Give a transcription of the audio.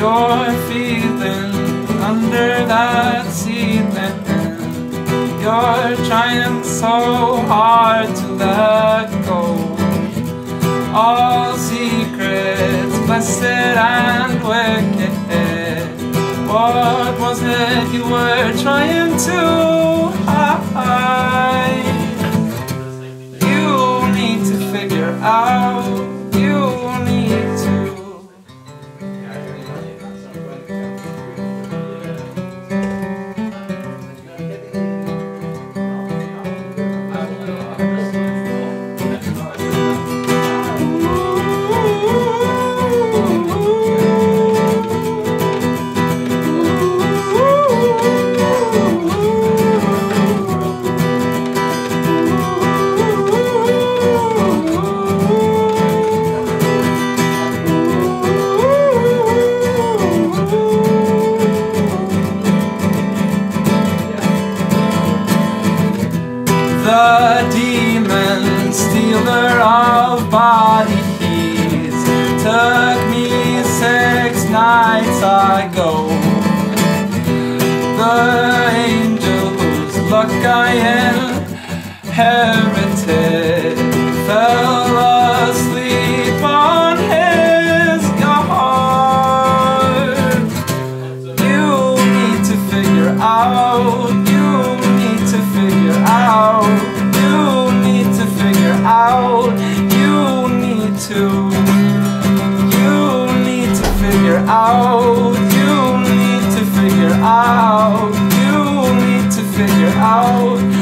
you're feeling under that ceiling. You're trying so hard to let go. All secrets, blessed and wicked. What was it you were trying to hide? The demon stealer of bodies took me six nights ago. The angel whose luck I inherited fell asleep on his guard. You need to figure out. Out. You need to figure out. You need to figure out.